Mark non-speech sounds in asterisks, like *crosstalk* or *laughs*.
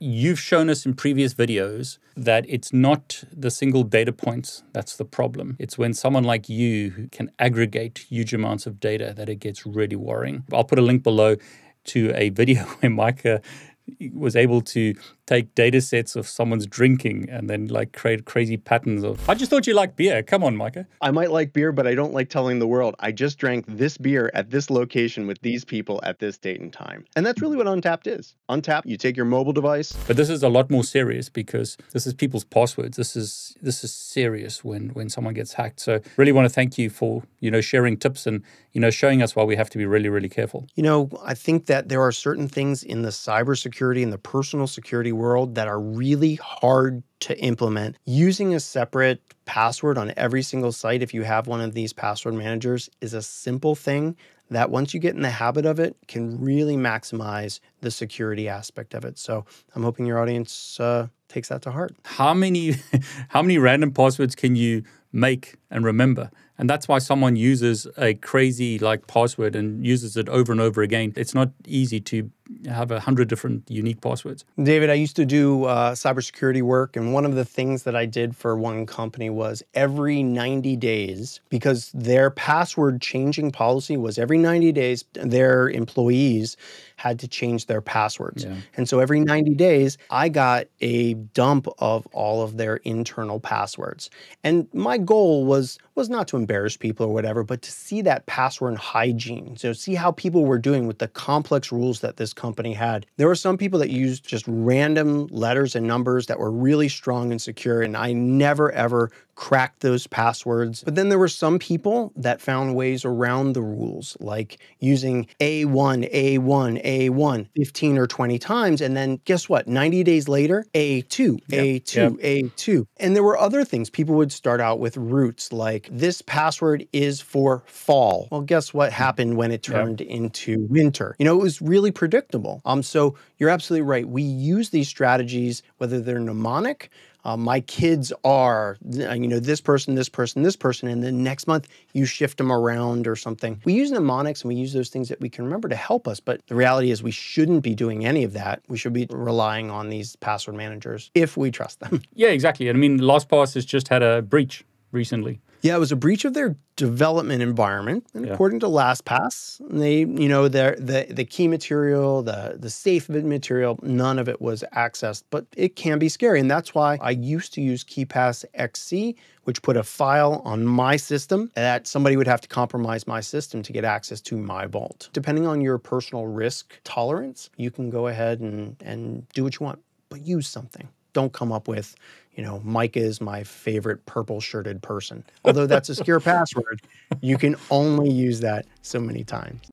you've shown us in previous videos that it's not the single data points that's the problem. It's when someone like you who can aggregate huge amounts of data that it gets really worrying. I'll put a link below to a *laughs* video where Micah was able to take data sets of someone's drinking and then like create crazy patterns of I just thought you liked beer. Come on, Micah. I might like beer, but I don't like telling the world I just drank this beer at this location with these people at this date and time. And that's really what Untappd is. Untappd, you take your mobile device. But this is a lot more serious because this is people's passwords. This is this is serious when when someone gets hacked. So really want to thank you for, you know, sharing tips and, you know, showing us why we have to be really, really careful. You know, I think that there are certain things in the cybersecurity and the personal security world that are really hard to implement. Using a separate password on every single site, if you have one of these password managers, is a simple thing that once you get in the habit of it, can really maximize the security aspect of it. So I'm hoping your audience uh, takes that to heart. How many, *laughs* how many random passwords can you make and remember? And that's why someone uses a crazy like password and uses it over and over again. It's not easy to have a hundred different unique passwords. David, I used to do uh, cybersecurity work, and one of the things that I did for one company was every 90 days, because their password changing policy was every 90 days, their employees had to change their passwords. Yeah. And so every 90 days, I got a dump of all of their internal passwords. And my goal was was not to embarrass people or whatever, but to see that password hygiene. So see how people were doing with the complex rules that this company had. There were some people that used just random letters and numbers that were really strong and secure, and I never ever cracked those passwords. But then there were some people that found ways around the rules, like using A1, A1, A1 15 or 20 times. And then guess what? 90 days later, A2, yep. A2, yep. A2. And there were other things. People would start out with roots like this password is for fall. Well, guess what happened when it turned yep. into winter? You know, it was really predictable. Um, so you're absolutely right. We use these strategies, whether they're mnemonic, uh, my kids are, you know, this person, this person, this person, and then next month you shift them around or something. We use mnemonics and we use those things that we can remember to help us, but the reality is we shouldn't be doing any of that. We should be relying on these password managers if we trust them. Yeah, exactly. I mean, LastPass has just had a breach recently. Yeah, it was a breach of their development environment. And yeah. according to LastPass, they, you know, the the key material, the the safe material, none of it was accessed. But it can be scary, and that's why I used to use KeePass XC, which put a file on my system that somebody would have to compromise my system to get access to my vault. Depending on your personal risk tolerance, you can go ahead and and do what you want, but use something. Don't come up with you know, Mike is my favorite purple shirted person. Although that's a secure *laughs* password, you can only use that so many times.